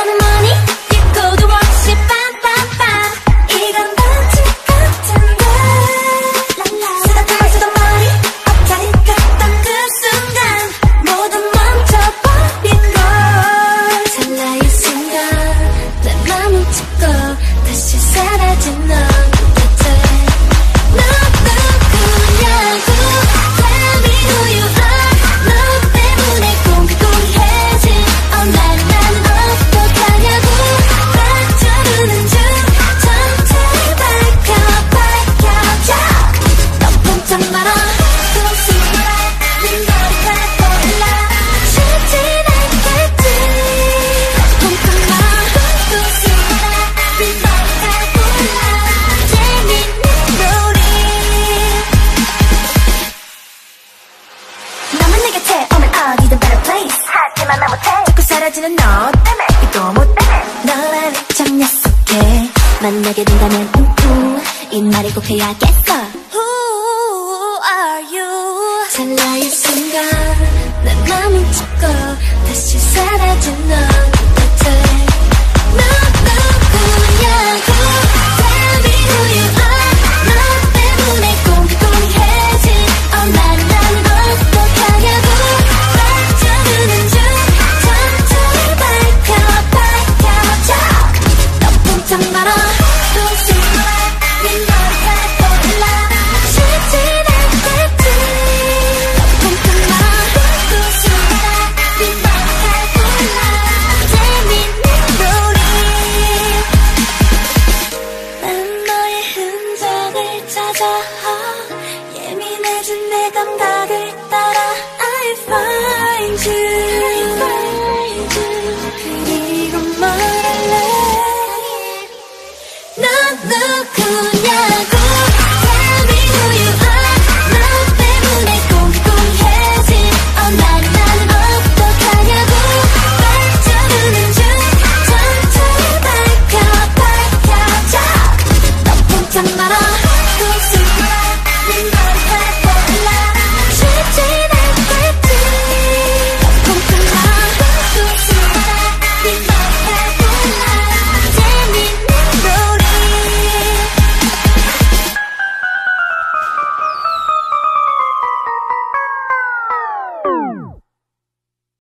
loving my 넌너 때문에. 이거 못 때문에 너란 참 약속해 만나게 된다면 우우 이 말을 꼭 해야겠어. Who are you? 찰나의 순간 사라진 너 사랑 다들